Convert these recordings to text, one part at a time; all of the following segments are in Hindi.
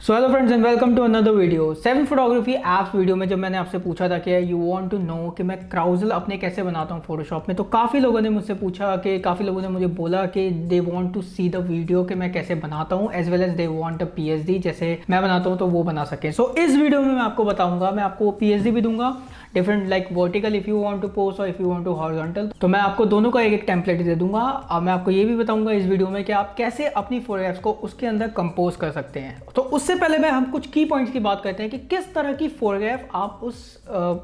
So hello friends and welcome to another video seven photography apps video में जब मैंने आपसे पूछा था कि यू वांट टू नो कि मैं क्राउजल अपने कैसे बनाता हूँ फोटोशॉप में तो काफ़ी लोगों ने मुझसे पूछा कि काफ़ी लोगों ने मुझे बोला कि they want to see the video कि मैं कैसे बनाता हूँ as well as they want a PhD जैसे मैं बनाता हूँ तो वो बना सके। सो so, इस वीडियो में मैं आपको बताऊँगा मैं आपको पी भी दूँगा different like vertical if you want to post और if you want to horizontal तो मैं आपको दोनों का एक एक टेम्पलेट दे दूँगा। और मैं आपको ये भी बताऊँगा इस वीडियो में कि आप कैसे अपनी फोटोग्राफ्स को उसके अंदर कंपोज कर सकते हैं। तो उससे पहले मैं, हम कुछ की पॉइंट्स की बात करते हैं कि किस तरह की फोटोग्राफ आप उस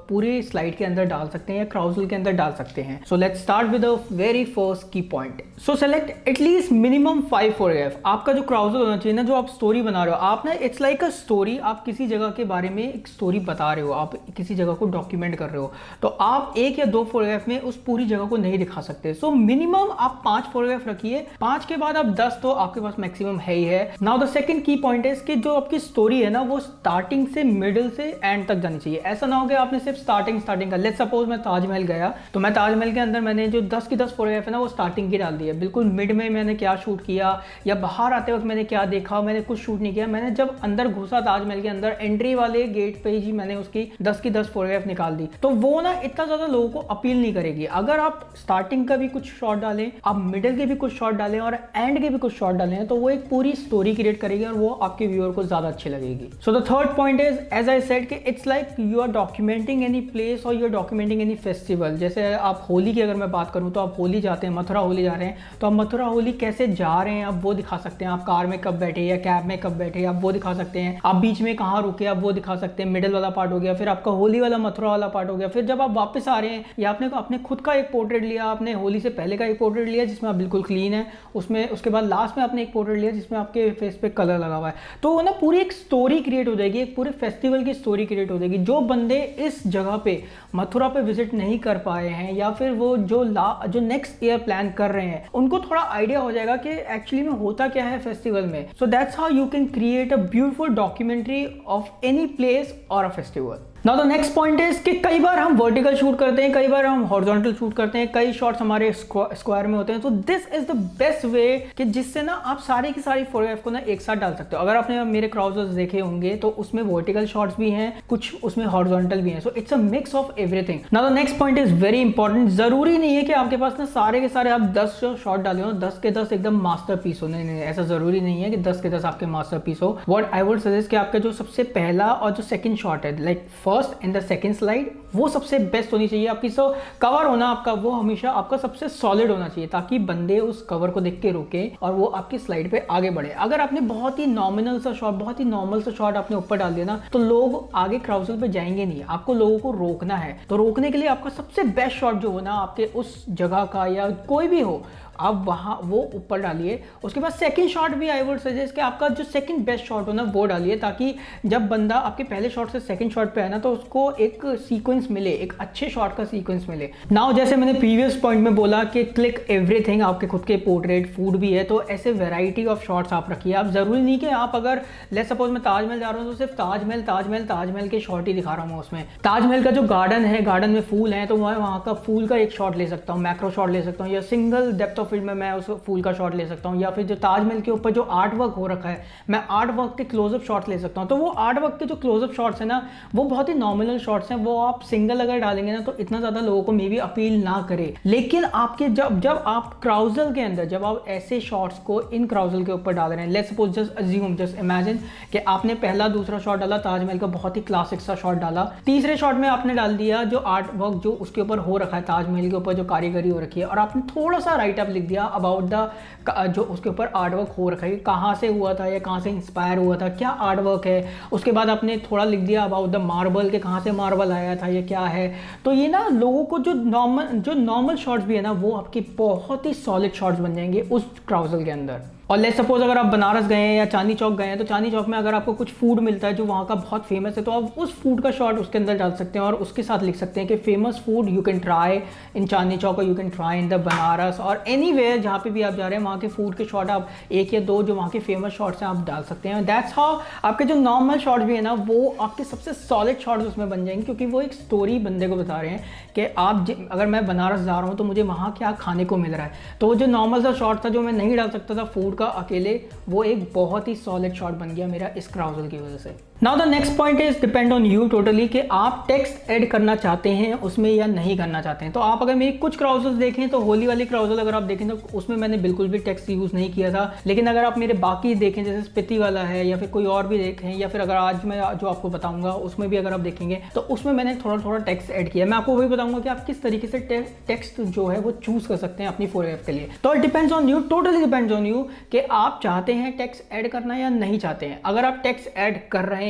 पूरे स्लाइड के अंदर डाल सकते हैं या क्राउजल के अंदर डाल सकते हैं। So let start with very first key point so select at least minimum five photograph आपका जो क्राउजल होना चाहिए ना, जो आप स्टोरी बना रहे हो, आप ना इट्स लाइक अ स्टोरी आप किसी जगह के बारे में एक स्टोरी बता रहे हो। आप किसी जगह को डॉक्यूमेंट कर रहे हो तो आप एक या दो फोटोग्राफ में उस पूरी जगह को नहीं दिखा सकते। सो मिनिमम आप पाँच फोटोग्राफ रखिए। पाँच के बाद आप दस तो आपके पास मैक्सिमम है ही है। Now the second key point है कि जो आपकी स्टोरी है ना, वो स्टार्टिंग से मिडिल से एंड तक जानी चाहिए। ऐसा ना हो कि आपने सिर्फ़ स्टार्टिंग स्टार्टिंग का। लेट सपोज़ मैं ताजमहल गया तो मैं ताजमहल के अंदर मैंने जो दस की दस फोटोग्राफ है ना, वो स्टार्टिंग की डाल दी है। बिल्कुल मिड में मैंने क्या शूट किया, या बाहर आते वक्त मैंने क्या देखा, मैंने कुछ शूट नहीं किया। मैंने जब अंदर घुसा ताजमहल के अंदर एंट्री वाले गेट पे ही मैंने उसकी दस की दस फोटोग्राफ निकाल। दी। तो वो ना इतना ज़्यादा लोगों को अपील नहीं करेगी। अगर आप स्टार्टिंग का भी कुछ शॉट डालें, आप मिडिल के भी कुछ शॉट डालें और एंड के भी कुछ शॉट डालें तो वो एक पूरी स्टोरी क्रिएट करेगी और वो आपके व्यूअर को ज़्यादा अच्छी लगेगी। So the third point is as I said कि it's like you are documenting any place और you are documenting any festival जैसे आप होली की अगर मैं बात करूँ तो आप होली जाते हैं, मथुरा होली जा रहे हैं तो आप मथुरा होली कैसे जा रहे हैं, आप वो दिखा सकते हैं। आप कार में कब बैठे या कैब में कब बैठे, आप वो दिखा सकते हैं। आप बीच में कहाँ रुके, आप वो दिखा सकते हैं। मिडिल वाला पार्ट हो गया, फिर आपका होली वाला मथुरा वाला पार्ट हो गया। फिर जब आप वापस आ रहे हैं, या आपने अपने खुद का एक पोर्ट्रेट लिया, आपने होली से पहले का एक पोर्ट्रेट लिया जिसमें आप बिल्कुल क्लीन है, उसमें, उसके बाद लास्ट में आपने एक पोर्ट्रेट लिया जिसमें आपके फेस पे कलर लगा हुआ है। तो वो ना पूरी एक स्टोरी क्रिएट हो जाएगी, एक पूरे फेस्टिवल की स्टोरी क्रिएट हो जाएगी। जो बंदे इस जगह पे, मथुरा पे विज़िट नहीं कर पाए हैं, या फिर वो जो ला, जो नेक्स्ट ईयर प्लान कर रहे हैं, उनको थोड़ा आइडिया हो जाएगा कि एक्चुअली में होता क्या है फेस्टिवल में। So that's how you can create a beautiful documentary of any place और a festival now the next point is कि कई बार हम वर्टिकल शूट करते हैं, कई बार हम हॉरिजॉन्टल शूट करते हैं, कई शॉट्स हमारे स्क्वायर में होते हैं। तो this is the best way कि जिससे ना आप सारी की सारी फोटोग्राफ को ना एक साथ डाल सकते हो। अगर आपने मेरे क्राउजर्स देखे होंगे तो उसमें वर्टिकल शॉट्स भी हैं, कुछ उसमें हॉरिजॉन्टल भी हैं। So it's a mix of everything now the next point is very important ज़रूरी नहीं है कि आपके पास ना सारे के सारे आप दस शॉट डाले हो, दस के दस एकदम मास्टर पीस हो। नहीं नहीं, ऐसा ज़रूरी नहीं है कि दस के दस आपके मास्टर पीस हो। वट आई वुड सजेस्ट कि आपका जो सबसे पहला और जो सेकंड शॉट है like first and the second slide वो सबसे बेस्ट होनी चाहिए आपकी। सो कवर होना आपका, वो हमेशा आपका सबसे सॉलिड होना चाहिए, ताकि बंदे उस कवर को देख के रुके और वो आपकी स्लाइड पे आगे बढ़े। अगर आपने बहुत ही नॉमिनल सा शॉट बहुत ही नॉर्मल सा शॉट आपने ऊपर डाल दिया ना तो लोग आगे क्राउजल पे जाएँगे नहीं। आपको लोगों को रोकना है। तो रोकने के लिए आपका सबसे बेस्ट शॉट जो हो ना आपके उस जगह का या कोई भी हो आप वहाँ वो ऊपर डालिए। उसके बाद सेकंड शॉट भी आई वुड सजेस्ट कि आपका जो सेकंड बेस्ट शॉट हो ना, वो डालिए ताकि जब बंदा आपके पहले शॉट से सेकंड शॉट पे है ना तो उसको एक सीक्वेंस मिले, एक अच्छे शॉट का सीक्वेंस मिले। नाउ जैसे मैंने प्रीवियस पॉइंट में बोला कि क्लिक एवरीथिंग आपके खुद के पोर्ट्रेट फ़ूड भी है तो ऐसे वेराइटी ऑफ़ शॉट्स आप रखिए। आप ज़रूरी नहीं कि आप अगर लेट सपोज़ मैं ताजमहल जा रहा हूँ तो सिर्फ़ ताजमहल ताजमहल ताजमहल के शॉट ही दिखा रहा हूँ उसमें। ताजमहल का जो गार्डन है गार्डन में फूल है तो मैं वहाँ का फूल का एक शॉट ले सकता हूँ मैक्रो शॉट ले सकता हूँ, या सिंगल डेप्थ ऑफ़ फ़ील्ड में मैं उस फूल का शॉट ले सकता हूँ, या फिर जो ताजमहल के ऊपर जो आर्ट वर्क हो रखा है, मैं आर्ट वर्क के क्लोजअप शॉट्स ले सकता हूँ। तो वो आर्ट वर्क के जो क्लोजअप शॉट्स है ना, वो बहुत ही नॉमिनल शॉट्स हैं, वो आप सिंगल अगर डालेंगे ना तो इतना ज़्यादा लोगों को मे भी अपील ना करे। लेकिन आपके जब जब आप क्राउजल के अंदर, जब आप ऐसे शॉट्स को इन क्राउजल के ऊपर डाल रहे हैं let suppose just assume just imagine कि आपने पहला दूसरा शॉट डाला, ताजमहल का बहुत ही क्लासिक सा शॉट डाला। तीसरे शॉट में आपने डाल दिया जो आर्ट वर्क जो उसके ऊपर हो रखा है, ताजमहल के ऊपर जो कारीगरी हो रखी है, और आपने थोड़ा सा राइट अप लिख दिया अबाउट द जो उसके ऊपर आर्ट वर्क हो रखा है कहाँ से हुआ था या कहाँ से इंस्पायर हुआ था, क्या आर्ट वर्क है? उसके बाद आपने थोड़ा लिख दिया अबाउट द मार्बल के कहाँ से मार्बल आया था, या क्या है? तो ये ना लोगों को जो नॉर्मल जो नॉर्मल शॉट्स भी है ना, वो आपकी बहुत ही सॉलिड शॉट्स बन जाएँगे उस ट्राउज़र के अंदर। और ले सपोज़ अगर आप बनारस गए हैं या चांदी चौक गए हैं तो चांदी चौक में अगर आपको कुछ फ़ूड मिलता है जो वहाँ का बहुत फ़ेमस है तो आप उस फ़ूड का शॉट उसके अंदर डाल सकते हैं और उसके साथ लिख सकते हैं कि famous food you can try in Chandi Chowk और you can try in the Banaras और एनी वेयर जहाँ पर भी आप जा रहे हैं, वहाँ के फ़ूड के शॉट आप एक या दो जो वहाँ के फ़ेमस शॉट्स हैं आप डाल सकते हैं। दैट्स हाउ आपके जो नॉर्मल शॉट भी है ना, वो आपके सबसे सॉलिड शॉट्स उसमें बन जाएँगे क्योंकि वो एक स्टोरी बंदे को बता रहे हैं कि आप अगर मैं बनारस जा रहा हूँ तो मुझे वहाँ क्या खाने को मिल रहा है। तो जो नॉर्मल सा शॉट था जो मैं नहीं डाल सकता था फ़ूड का अकेले वो एक बहुत ही सॉलिड शॉट बन गया मेरा इस क्राउजल की वजह से। Now the next point is depend on you totally कि आप टेक्स्ट ऐड करना चाहते हैं, उसमें या नहीं करना चाहते हैं। तो आप अगर मेरी कुछ क्राउजल देखें तो होली वाली क्राउजल अगर आप देखें तो उसमें मैंने बिल्कुल भी टेक्स्ट यूज़ नहीं किया था। लेकिन अगर आप मेरे बाकी देखें, जैसे स्पिति वाला है, या फिर कोई और भी देखें, या फिर अगर आज मैं जो आपको बताऊँगा, उसमें भी अगर आप देखेंगे तो उसमें मैंने थोड़ा थोड़ा टेक्स्ट ऐड किया। मैं आपको वही बताऊँगा कि आप किस तरीके से टेक्स्ट जो है, वो चूज़ कर सकते हैं अपनी फोर के लिए। तो it depends on you totally depends on you कि आप चाहते हैं टेक्स्ट ऐड करना या नहीं चाहते हैं। अगर आप टेक्स्ट ऐड कर रहे हैं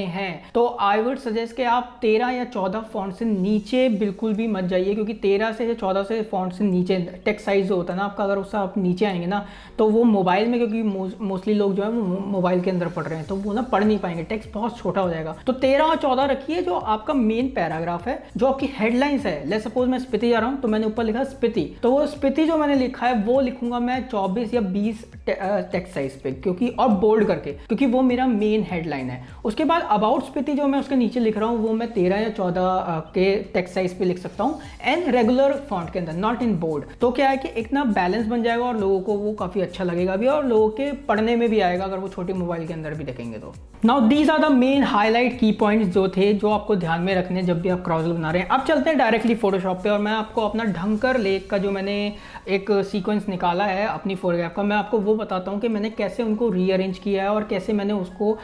तो आई वुड सजेस्ट कि आप तेरह या चौदह फॉन्ट से नीचे बिल्कुल भी मत जाइए, क्योंकि तेरह से या चौदह से फॉन्ट से नीचे टेक्स साइज़ होता है ना आपका, अगर उससे आप नीचे आएँगे ना तो वो मोबाइल में, क्योंकि मोस्टली लोग जो है वो मोबाइल के अंदर पढ़ रहे हैं तो वो ना पढ़ नहीं पाएँगे। टेक्स्ट बहुत छोटा हो जाएगा। तो तेरह और चौदह रखिए, जो आपका मेन पैराग्राफ है, जो आपकी हेडलाइंस है। ले सपोज़ मैं स्पिति जा रहा हूँ तो मैंने ऊपर लिखा स्पिति। तो वो स्पिति जो मैंने लिखा है, वो लिखूँगा मैं चौबीस या बीस टेक्स्ट साइज़ पे, क्योंकि, और बोल्ड करके, क्योंकि वो मेरा मेन हेडलाइन है। उसके बाद अबाउट स्पिति जो मैं उसके नीचे लिख रहा हूँ, वो मैं तेरह या चौदह के टेक्स्ट साइज़ पे लिख सकता हूँ। एंड रेगुलर फॉन्ट के अंदर नॉट इन बोर्ड तो क्या है कि एक ना बैलेंस बन जाएगा और लोगों को वो काफ़ी अच्छा लगेगा भी और लोगों के पढ़ने में भी आएगा अगर वो छोटे मोबाइल के अंदर भी देखेंगे तो। Now these are the main highlight key points जो थे, जो आपको ध्यान में रखने जब भी आप क्रॉजल बना रहे हैं। अब चलते हैं डायरेक्टली फोटोशॉप पे और मैं आपको अपना ढंकर लेक का जो मैंने एक सीक्वेंस निकाला है अपनी फोटोग्राफ का, मैं आपको वो बताता हूँ कि मैंने कैसे उनको रीअरेंज किया है और कैसे मैंने उसको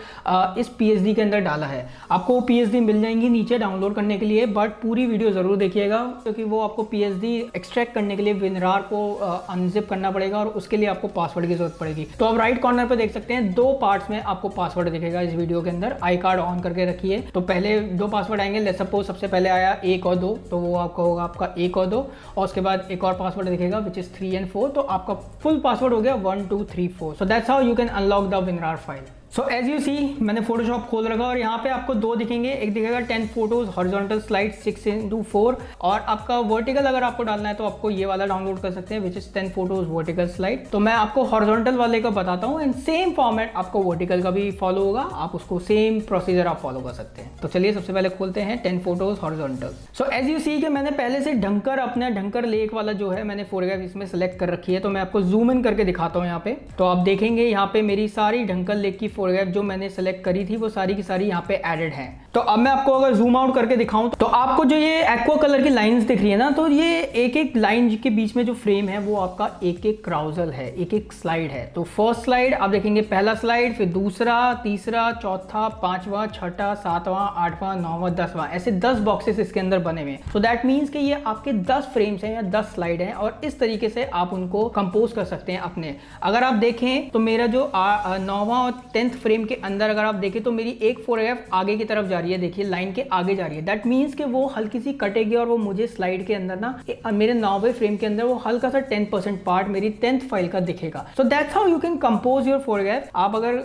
इस पी के अंदर डाला है। आपको पी मिल जाएँगी नीचे डाउनलोड करने के लिए बट पूरी वीडियो ज़रूर देखिएगा, क्योंकि वो आपको पी एक्सट्रैक्ट करने के लिए विनरार को अनजिप करना पड़ेगा और उसके लिए आपको पासवर्ड की ज़रूरत पड़ेगी। तो आप राइट कॉर्नर पर देख सकते हैं, दो पार्ट्स में आपको पासवर्ड दिखेगा इस वीडियो के अंदर। आई कार्ड ऑन करके रखिए। तो पहले दो पासवर्ड आएँगे सपोज़ सबसे पहले आया एक और दो तो वो आपका होगा आपका एक और दो, और उसके बाद एक और पासवर्ड दिखेगा which is three and four तो आपका फुल पासवर्ड हो गया one two three four so that's how you can unlock the WinRAR file so as you see मैंने फोटोशॉप खोल रखा और यहाँ पे आपको दो दिखेंगे। एक दिखेगा ten photos horizontal slide six into four और आपका वर्टिकल अगर आपको डालना है तो आपको ये वाला डाउनलोड कर सकते हैं which is ten photos vertical slide तो मैं आपको हॉरिजॉन्टल वाले का बताता हूँ एंड सेम फॉर्मेट आपको वर्टिकल का भी फॉलो होगा। आप उसको सेम प्रोसीजर आप फॉलो कर सकते हैं। तो चलिए सबसे पहले खोलते हैं ten photos horizontal so as you see के मैंने पहले से ढंकर अपने ढंकर लेक वाला जो है मैंने फोटोग्राफ इसमें सेलेक्ट कर रखी है। तो मैं आपको जूम इन करके दिखाता हूँ यहाँ पे। तो आप देखेंगे यहाँ पे मेरी सारी ढंकर लेक की फोटोग्राफ जो मैंने सेलेक्ट करी थी, वो सारी की सारी यहाँ पे एडेड हैं। तो अब मैं आपको अगर जूम आउट करके दिखाऊँ तो आपको जो ये एक्वा कलर की लाइंस दिख रही है ना तो ये एक एक लाइन के बीच में जो फ्रेम है, वो आपका एक एक क्राउजल है एक एक स्लाइड है। तो फ़र्स्ट स्लाइड आप देखेंगे, पहला स्लाइड फिर दूसरा, तीसरा, चौथा, पांचवा, छठा, सातवां, आठवां, नौवां, दसवां, ऐसे दस बॉक्सेस इसके अंदर बने हुए सो दैट मीन्स कि ये आपके दस फ्रेम्स हैं या दस स्लाइड हैं, और इस तरीके से आप उनको कंपोज कर सकते हैं अपने। अगर आप देखें तो मेरा जो नौवा और टेंथ फ्रेम के अंदर अगर आप देखें तो मेरी एक फोटोग्राफ आगे की तरफ़ जा रही है, देखिए लाइन के आगे जा रही है। दैट मीन्स कि वो हल्की सी कटेगी और वो मुझे स्लाइड के अंदर ना मेरे नौवे फ्रेम के अंदर वो हल्का सा टेन परसेंट पार्ट मेरी टेंथ फ़ाइल का दिखेगा। So that's how you can compose your photograph आप अगर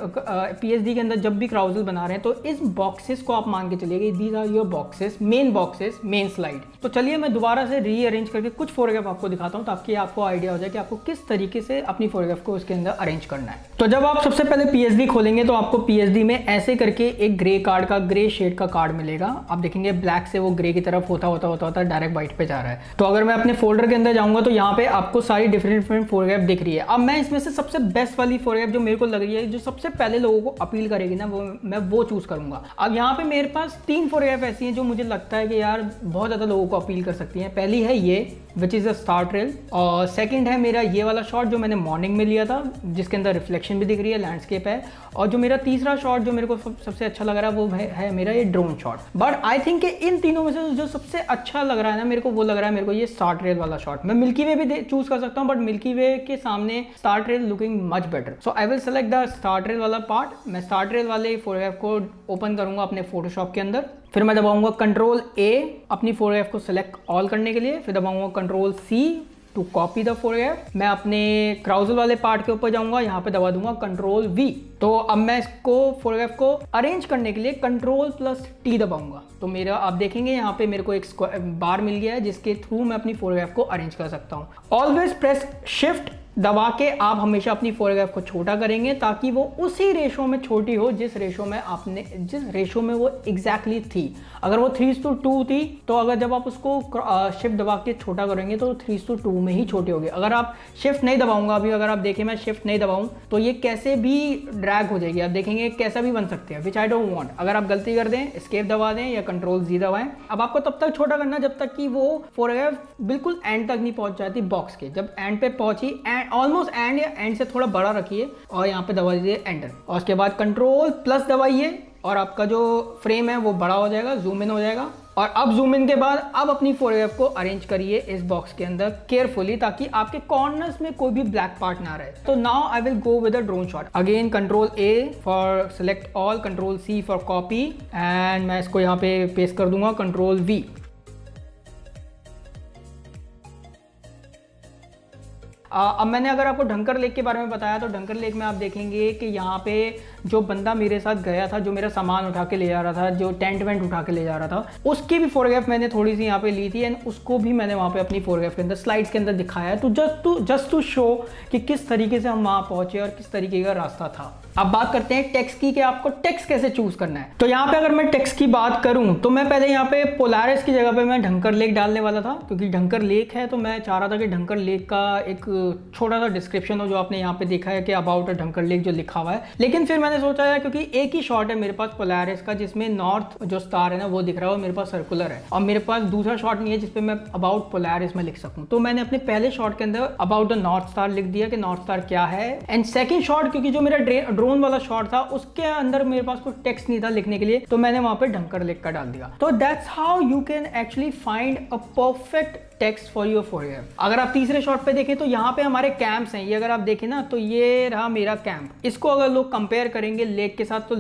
पीएचडी के अंदर जब भी क्राउजल बना रहे हैं तो इस बॉक्सेस को आप मान के चलिए these are your boxes main boxes main slide तो चलिए मैं दोबारा से रीअरेंज करके कुछ फोटोग्राफ आपको दिखाता हूँ, ताकि आपको आइडिया हो जाए कि आपको किस तरीके से अपनी फोटोग्राफ को उसके अंदर अरेंज करना है। तो जब आप सबसे पहले पीएचडी खोलेंगे तो आपको पीएचडी में ऐसे करके एक ग्रे कार्ड का ग्रे शेड का कार्ड मिलेगा। आप देखेंगे ब्लैक से वो ग्रे की तरफ़ होता होता होता होता डायरेक्ट व्हाइट पे जा रहा है। तो अगर मैं अपने फोल्डर के अंदर जाऊँगा तो यहाँ पे आपको सारी डिफरेंट डिफरेंट फोटोग्राफ दिख रही है। अब मैं इसमें से सबसे बेस्ट वाली फोटोग्राफ जो मेरे को लग रही है, जो सबसे पहले लोगों को अपील करेगी ना, वो मैं वो चूज़ करूँगा। अब यहाँ पे मेरे पास तीन फोटोग्राफ ऐसी हैं जो मुझे लगता है कि यार बहुत ज़्यादा लोगों को अपील कर सकती हैं। पहली है ये। Which is a star trail और सेकंड है मेरा ये वाला शॉट जो मैंने मॉर्निंग में लिया था जिसके अंदर रिफ्लेक्शन भी दिख रही है लैंडस्केप है। और जो मेरा तीसरा शॉट जो मेरे को सबसे अच्छा लग रहा है वो है, है मेरा ये drone shot but I think इन तीनों में से जो सबसे अच्छा लग रहा है ना मेरे को वो लग रहा है मेरे को ये स्टार ट्रेल वाला शॉट मैं मिल्की वे भी चूज़ कर सकता हूँ बट मिल्की वे के सामने star trail looking much better so I will select the star trail वाला पार्ट मैं स्टार ट्रेल वाले फोटोग्राफ को ओपन करूँगा अपने फोटोशॉप के अंदर. फिर मैं दबाऊँगा कंट्रोल ए अपनी फोटोग्राफ को सिलेक्ट ऑल करने के लिए, फिर दबाऊँगा control C to copy the photograph मैं अपने क्राउजल वाले पार्ट के ऊपर जाऊँगा, यहाँ पे दबा दूँगा कंट्रोल वी तो अब मैं इसको फोटोग्राफ को अरेंज करने के लिए कंट्रोल प्लस टी दबाऊँगा। तो मेरा, आप देखेंगे यहाँ पे मेरे को एक बार मिल गया है, जिसके थ्रू मैं अपनी फोटोग्राफ को अरेंज कर सकता हूँ। ऑलवेज प्रेस शिफ्ट दबा के आप हमेशा अपनी फोटोग्राफ को छोटा करेंगे ताकि वो उसी रेशो में छोटी हो, जिस रेशो में आपने, जिस रेशो में वो एग्जैक्टली exactly थी। अगर वो थ्री टू टू थी तो अगर जब आप उसको शिफ्ट दबा के छोटा करेंगे तो थ्री टू टू में ही छोटी होगी। अगर आप शिफ्ट नहीं दबाऊँगा अभी, अगर आप देखें मैं शिफ्ट नहीं दबाऊं तो ये कैसे भी ड्रैग हो जाएगी। आप देखेंगे कैसा भी बन सकते हैं विच आई डोंट वांट अगर आप गलती कर दें स्केप दबा दें या कंट्रोल जी दबाएँ। अब आपको तब तक छोटा करना, जब तक कि वो फोर बिल्कुल एंड तक नहीं पहुँच जाती बॉक्स के। जब एंड पे पहुँची एंड ऑलमोस्ट एंड या एंड से थोड़ा बड़ा रखिए और यहाँ पे दबा दीजिए एंटर और उसके बाद कंट्रोल प्लस दबाइए। और आपका जो फ्रेम है वो बड़ा हो जाएगा जूम इन हो जाएगा। और अब जूम इन के बाद, अब अपनी फोटोग्राफ को अरेंज करिए इस बॉक्स के अंदर केयरफुली ताकि आपके कॉर्नर्स में कोई भी ब्लैक पार्ट ना रहे। तो now I will go with a drone shot again control A for select all control C for copy and मैं इसको यहाँ पे पेस्ट कर दूँगा कंट्रोल वी अब मैंने अगर आपको ढंकर लेक के बारे में बताया तो ढंकर लेक में आप देखेंगे कि यहाँ पे जो बंदा मेरे साथ गया था, जो मेरा सामान उठा के ले जा रहा था, जो टेंट वेंट उठा के ले जा रहा था, उसकी भी फोटोग्राफ मैंने थोड़ी सी यहाँ पे ली थी एंड उसको भी मैंने वहाँ पे अपनी फोटोग्राफ के अंदर स्लाइड्स के अंदर दिखाया तो just to just to show कि किस तरीके से हम वहाँ पहुँचे और किस तरीके का रास्ता था। अब बात करते हैं टेक्स की कि आपको टेक्स कैसे चूज़ करना है। तो यहाँ पे अगर मैं टेक्स की बात करूँ तो मैं पहले यहाँ पे पोलारिस की जगह पे मैं ढंकर लेक डालने वाला था, क्योंकि ढंकर लेक है तो मैं चाह रहा था कि ढंकर लेक का एक छोटा सा डिस्क्रिप्शन हो जो आपने यहाँ पे देखा है कि अबाउट ढंकर लेक जो लिखा हुआ है। लेकिन फिर मैंने सोचा है क्योंकि एक ही शॉट है मेरे पास पोलारिस का, जिसमें नॉर्थ जो स्टार है ना, वो दिख रहा है मेरे पास सर्कुलर है। और मेरे पास दूसरा शॉट नहीं है, जिसपे मैं अबाउट पोलारिस में लिख सकूँ। तो मैंने अपने पहले शॉट के अंदर अबाउट द नॉर्थ स्टार लिख दिया कि नॉर्थ स्टार क्या है। एंड सेकेंड शॉट क्योंकि जो मेरा ड्रोन वाला शॉट था, उसके अंदर मेरे पास कोई टेक्स्ट नहीं था लिखने के लिए तो मैंने वहाँ पर ढंकर लिख कर डाल दिया। तो that's how you can actually find a perfect text for your for अगर आप तीसरे शॉट पे देखें तो यहाँ पे हमारे कैंप्स हैं। ये अगर आप देखें ना तो ये रहा मेरा कैंप इसको अगर लोग कंपेयर करेंगे लेक के साथ तो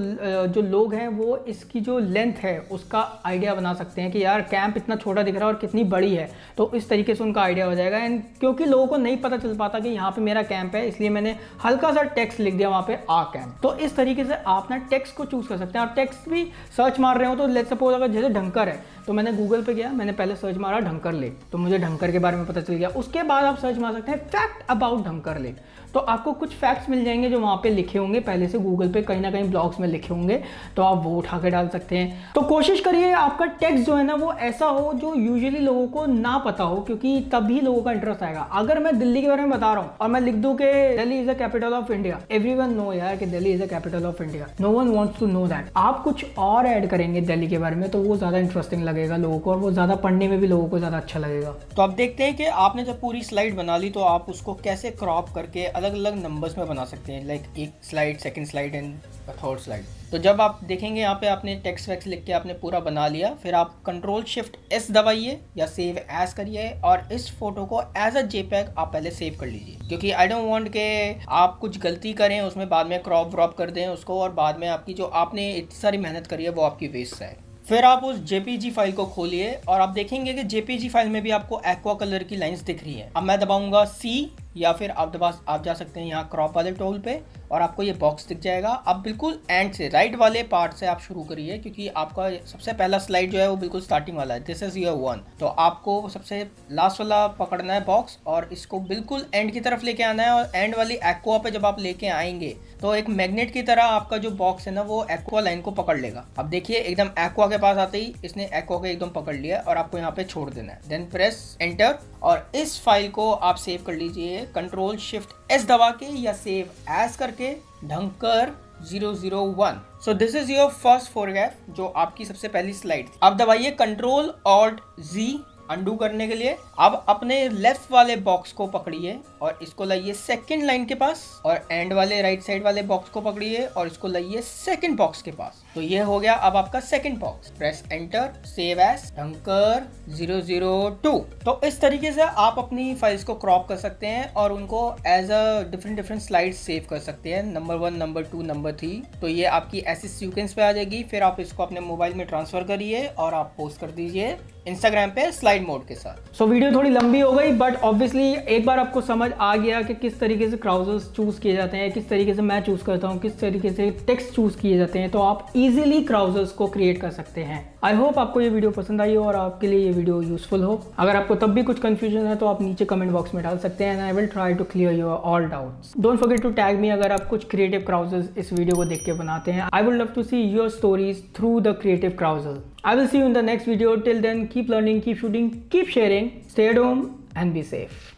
जो लोग हैं, वो इसकी जो लेंथ है, उसका आइडिया बना सकते हैं कि यार कैंप इतना छोटा दिख रहा है और कितनी बड़ी है। तो इस तरीके से उनका आइडिया हो जाएगा। एंड क्योंकि लोगों को नहीं पता चल पाता कि यहाँ पे मेरा कैंप है, इसलिए मैंने हल्का सा टेक्स्ट लिख दिया वहाँ पे, आ कैंप तो इस तरीके से आप ना टेक्स्ट को चूज़ कर सकते हैं। और टेक्स्ट भी सर्च मार रहे हो तो लेट सपोज़ अगर जैसे ढंकर है तो मैंने गूगल पे गया, मैंने पहले सर्च मारा ढंकर लेक तो मुझे ढंकर के बारे में पता चल गया। उसके बाद आप सर्च मार सकते हैं फैक्ट अबाउट ढंकर लेक तो आपको कुछ फैक्ट्स मिल जाएँगे जो वहाँ पे लिखे होंगे। पहले से गूगल पे कहीं ना कहीं ब्लॉग्स में लिखे होंगे तो आप वो उठा के डाल सकते हैं। तो कोशिश करिए आपका टेक्स्ट जो है ना, वो ऐसा हो जो यूजुअली लोगों को ना पता हो, क्योंकि तभी लोगों का इंटरेस्ट आएगा। अगर मैं दिल्ली के बारे में बता रहा हूँ और मैं लिख दूँ कि Delhi is the capital of India every know यार कि Delhi is the capital of India no one wants to know that आप कुछ और ऐड करेंगे दिल्ली के बारे में तो वो ज़्यादा इंटरेस्टिंग लगेगा लोगों को और वो ज़्यादा पढ़ने में भी लोगों को ज़्यादा अच्छा लगेगा। तो आप देखते हैं कि आपने जब पूरी स्लाइड बना ली तो आप उसको कैसे क्रॉप करके अलग अलग नंबर्स में बना सकते हैं लाइक एक slide second slide and third slide तो जब आप देखेंगे यहाँ पे आपने टेक्स्ट वैक्स लिख के आपने पूरा बना लिया, फिर आप कंट्रोल शिफ्ट एस दबाइए या सेव एज करिए और इस फ़ोटो को एज अ जेपैग आप पहले सेव कर लीजिए. क्योंकि आई डोंट वांट के आप कुछ गलती करें, उसमें बाद में क्रॉप व्रॉप कर दें उसको और बाद में आपकी जो आपने इतनी सारी मेहनत करी है वो आपकी वेस्ट है. फिर आप उस जेपीजी फ़ाइल को खोलिए और आप देखेंगे कि जेपीजी फ़ाइल में भी आपको एक्वा कलर की लाइंस दिख रही है. अब मैं दबाऊँगा सी या फिर आप दबा, आप जा सकते हैं यहाँ क्रॉप वाले टोल पे और आपको ये बॉक्स दिख जाएगा। आप बिल्कुल एंड से राइट वाले पार्ट से आप शुरू करिए, क्योंकि आपका सबसे पहला स्लाइड जो है वो बिल्कुल स्टार्टिंग वाला है। दिस इज़ योर वन तो आपको सबसे लास्ट वाला पकड़ना है बॉक्स और इसको बिल्कुल एंड की तरफ़ लेके आना है और एंड वाली एक्वा पे जब आप लेके आएँगे तो एक मैग्नेट की तरह आपका जो बॉक्स है ना, वो एक्वा लाइन को पकड़ लेगा। अब देखिए, एकदम एक्वा के पास आते ही इसने एक्वा को एकदम पकड़ लिया और आपको यहाँ पे छोड़ देना है। देन प्रेस एंटर और इस फ़ाइल को आप सेव कर लीजिए। कंट्रोल शिफ्ट एस दबा के या सेव एस करके Dhankar 001 so this is your first photograph जो आपकी सबसे पहली स्लाइड थी। अब दबाइए कंट्रोल ऑल्ट जी अंडू करने के लिए। अब अपने लेफ़्ट वाले बॉक्स को पकड़िए और इसको लाइए सेकंड लाइन के पास और एंड वाले राइट साइड वाले बॉक्स को पकड़िए और इसको लाइए सेकंड बॉक्स के पास। तो ये हो गया अब आपका second box press enter save as Dhankar 002 तो इस तरीके से आप अपनी फाइल्स को क्रॉप कर सकते हैं और उनको as a different different slide save कर सकते हैं. Number one number two number three तो ये आपकी ऐसी सीक्वेंस पे आ जाएगी. फिर आप इसको अपने मोबाइल में ट्रांसफ़र करिए और आप पोस्ट कर दीजिए इंस्टाग्राम पे स्लाइड मोड के साथ. सो so, वीडियो थोड़ी लंबी हो गई बट ऑब्वियसली एक बार आपको समझ आ गया कि किस तरीके से क्राउजर्स चूज़ किए जाते हैं किस तरीके से मैं चूज़ करता हूँ किस तरीके से टेक्स्ट चूज़ किए जाते हैं तो आप इजीली क्राउजर्स को क्रिएट कर सकते हैं आई होप आपको ये वीडियो पसंद आई हो और आपके लिए ये वीडियो यूजफुल हो अगर आपको तब भी कुछ कंफ्यूजन है तो आप नीचे कमेंट बॉक्स में डाल सकते हैं and I will try to clear your all doubts don't forget to tag me अगर आप कुछ क्रिएटिव क्राउजर्स इस वीडियो को देख के बनाते हैं I would love to see your stories through the creative carousel I will see you in the next video. Till then, keep learning, keep shooting, keep sharing. Stay home and be safe.